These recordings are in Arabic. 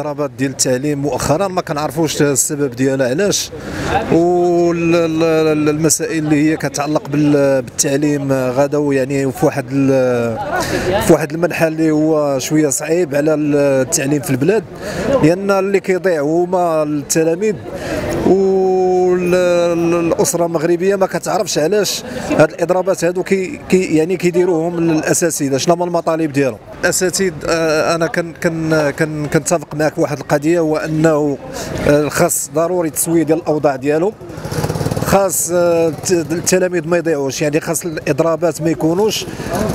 الاضرابات ديال التعليم مؤخرا. ما كنعرفوش السبب ديالها. علاش؟ والمسائل اللي هي كتعلق بال- بالتعليم غداو يعني في واحد في واحد المنحى اللي هو شوية صعيب على التعليم في البلاد. لأن اللي كيضيع هما التلاميذ. والاسره المغربية ما كتعرفش علاش هاد الإضرابات هادو كي, كي يعني كيديروهم الاساتذه شنو هما المطالب ديالهم؟ الأساتذة آه، أنا كن كن كن كنتفق معك واحد القضية هو انه آه، خاص ضروري تسويه ديال الأوضاع ديالهم خاص آه، الت- التلاميذ ما يضيعوش. يعني خاص الإضرابات ما يكونوش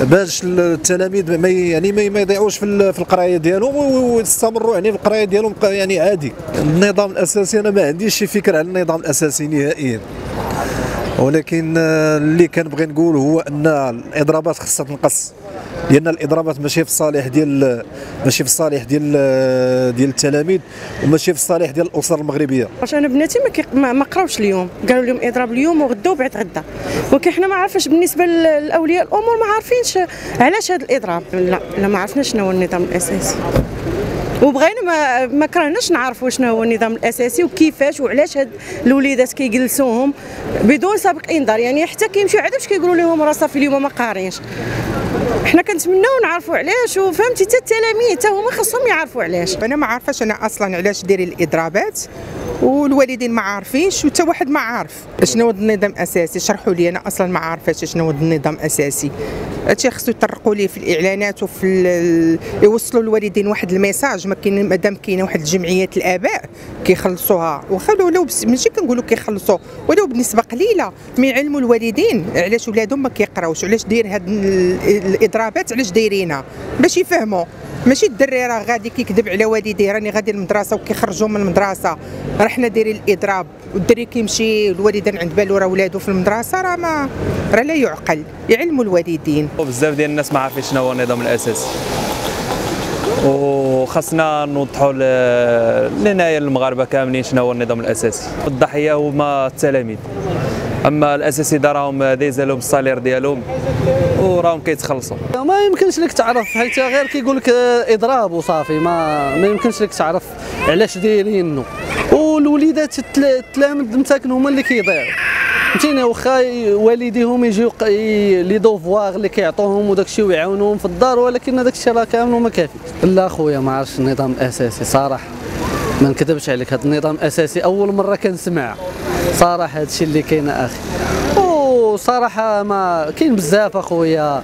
باش التلاميذ ما يعني ما يضيعوش في ال- في القراية ديالهم ويستمروا يعني في القراية ديالهم يعني عادي. النظام الأساسي أنا ما عنديش شي فكرة على النظام الأساسي نهائيا. ولكن آه، اللي كنبغي نقول هو أن الإضرابات خصها تنقص. لأن الاضرابات ماشي في الصالح ديال ماشي في الصالح ديال ديال التلاميذ وماشي في الصالح ديال الأسر المغربية. واش أنا بناتي ما. ما, قراوش اليوم. قالوا لهم إضراب اليوم وغدا وبعد غدا ولكن حنا ما عرفاش بالنسبة لاولياء الأمور ما عارفينش علاش هذا الإضراب. لا لا ما عرفناش شنو هو النظام الأساسي. وبغينا ما ما كرهناش نعرفوا شنو هو النظام الأساسي وكيفاش وعلاش هاد الوليدات كيجلسوهم بدون سابق إنذار. يعني حتى كيمشيو عاد باش كيقولوا لهم راه صافي اليوم ما قارينش حنا كنتمناو نعرفوا علاش وفهمتي حتى التلاميذ حتى هما خاصهم يعرفوا علاش. أنا ما عارفاش أنا أصلا علاش دايري الإضرابات والوالدين ما عارفينش وحتى واحد ما عارف. شنو هو النظام الأساسي؟ شرحوا لي أنا أصلا ما عارفاش شنو هو النظام الأساسي. هادشي خصو يطرقوا ليه في الإعلانات وفي يوصلوا للوالدين واحد الميساج. ما كاين مادام كاينة واحد الجمعيات الآباء كيخلصوها. واخا ولو ماشي كنقولوا كيخلصوا ولو بنسبة قليلة ما يعلموا الوالدين علاش ولادهم ما كيقراوش علاش داير هاد ال- الإضرابات علاش دايرينها؟ باش يفهموا ماشي الدري راه غادي كيكذب على والديه راني غادي للمدرسة وكيخرجوا من المدرسة. راه حنا دايرين الإضراب والدري كيمشي الوالدين عند بالو راه ولادو في المدرسة راه ما راه لا يعقل يعلموا الوالدين. وبزاف ديال الناس ما عارفين شنو هو النظام الأساسي. وخاصنا نوضحوا ل- لنايا المغاربة كاملين شنو هو النظام الأساسي. الضحية هما التلاميذ. أما الاساتذه راهم دايزالهم بالصالير ديالهم وراهم كيتخلصوا. ما يمكنش لك تعرف حيت غير كيقول لك إضراب وصافي ما ما يمكنش لك تعرف علاش دايرينه والوليدات التل- التلاميذ مساكن هما اللي كيضيعوا. فهمتيني؟ واخا والديهم يجيو لي دوفواغ اللي كيعطوهم وداك الشيء ويعاونوهم في الدار ولكن هذاك الشيء راه كامل ما كافيش. لا خويا ما عرفتش النظام الأساسي صراحة. ما نكذبش عليك هذا النظام الاساسي أول مرة كنسمع. صراحة هذا الشيء اللي كاين أخي. وصراحه ما كاين بزاف أخويا.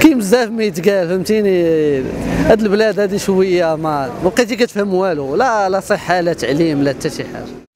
كاين بزاف ما يتقال فهمتيني؟ هاد البلاد هادي شوية ما بقيتي كتفهم والو. لا لا صحة لا تعليم لا حتى شي حاجة.